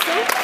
Crystal.